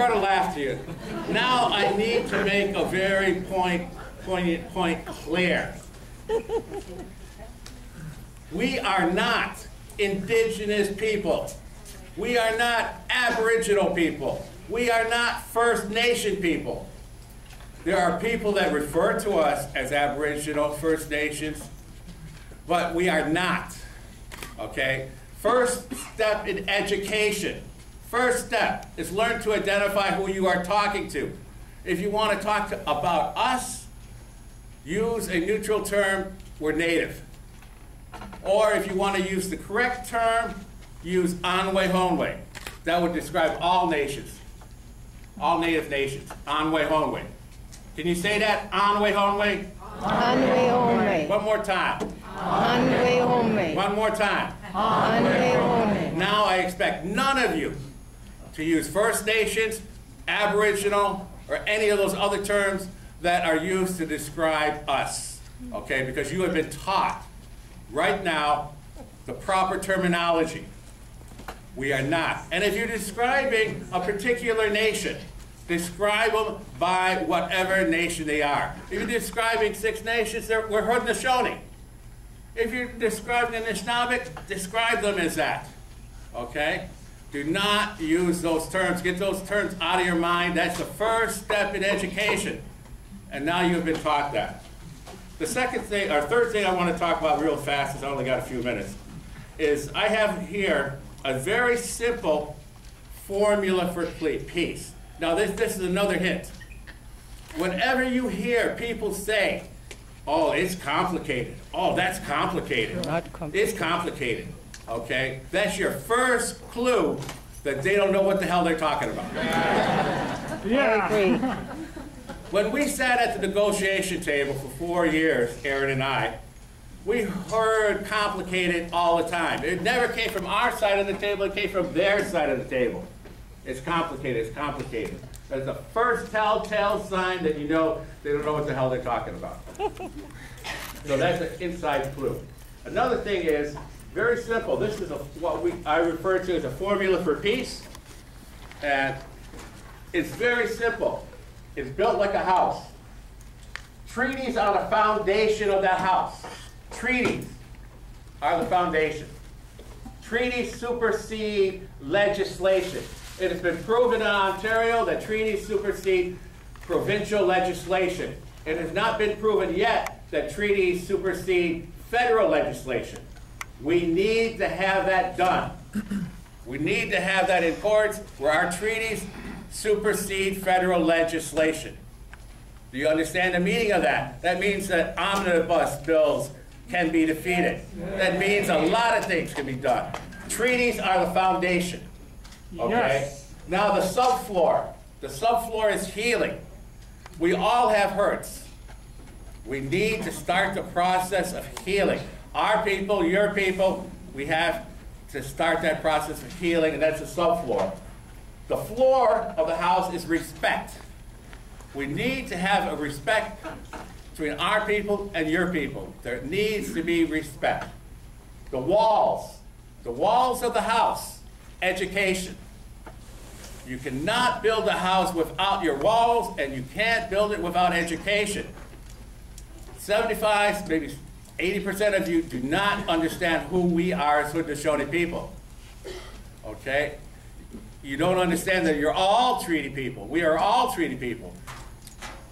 brought a laugh to you. Now I need to make a very point, poignant point clear. We are not indigenous people. We are not aboriginal people. We are not First Nation people. There are people that refer to us as aboriginal First Nations, but we are not. Okay? First step in education. First step is learn to identify who you are talking to. If you want to talk to, about us, use a neutral term, we're native. Or if you want to use the correct term, use Onkwehonwe. That would describe all nations, all native nations. Onkwehonwe. Can you say that? Onkwehonwe? Anwe Home. One more time. Anwe Home. One more time. Anwe Home. Now I expect none of you to use First Nations, Aboriginal, or any of those other terms that are used to describe us. Okay? Because you have been taught right now the proper terminology. We are not. And if you're describing a particular nation, describe them by whatever nation they are. If you're describing Six Nations, we're Haudenosaunee. If you're describing an Anishinaabeg, describe them as that. Okay? Do not use those terms. Get those terms out of your mind. That's the first step in education. And now you've been taught that. The second thing, or third thing I want to talk about real fast, because I only got a few minutes, is I have here a very simple formula for peace. Now, this, this is another hint. Whenever you hear people say, oh, it's complicated, oh, that's complicated, Not com- it's complicated, okay? That's your first clue that they don't know what the hell they're talking about. I agree. When we sat at the negotiation table for four years, Aaron and I, we heard complicated all the time. It never came from our side of the table, it came from their side of the table. It's complicated, it's complicated. That's the first telltale sign that you know they don't know what the hell they're talking about. So that's an inside clue. Another thing is, very simple, this is a, what we, I refer to as a formula for peace. And it's very simple. It's built like a house. Treaties are the foundation of that house. Treaties are the foundation. Treaties supersede legislation. It has been proven in Ontario that treaties supersede provincial legislation. It has not been proven yet that treaties supersede federal legislation. We need to have that done. We need to have that in courts where our treaties supersede federal legislation. Do you understand the meaning of that? That means that omnibus bills can be defeated. That means a lot of things can be done. Treaties are the foundation. Okay? Yes. Now the subfloor. The subfloor is healing. We all have hurts. We need to start the process of healing. Our people, your people, we have to start that process of healing, and that's the subfloor. The floor of the house is respect. We need to have a respect between our people and your people. There needs to be respect. The walls, the walls of the house, education. You cannot build a house without your walls, and you can't build it without education. 75, maybe 80% of you do not understand who we are as Haudenosaunee people. Okay? You don't understand that you're all treaty people. We are all treaty people.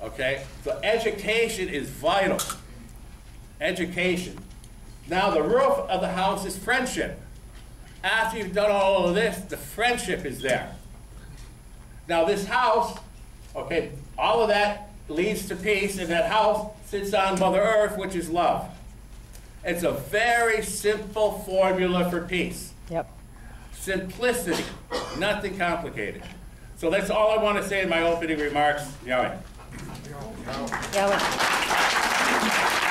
Okay? So education is vital. Education. Now the roof of the house is friendship. After you've done all of this, the friendship is there. Now this house, okay, all of that leads to peace, and that house sits on Mother Earth, which is love. It's a very simple formula for peace. Yep. Simplicity, nothing complicated. So that's all I want to say in my opening remarks. Yowie. Yeah,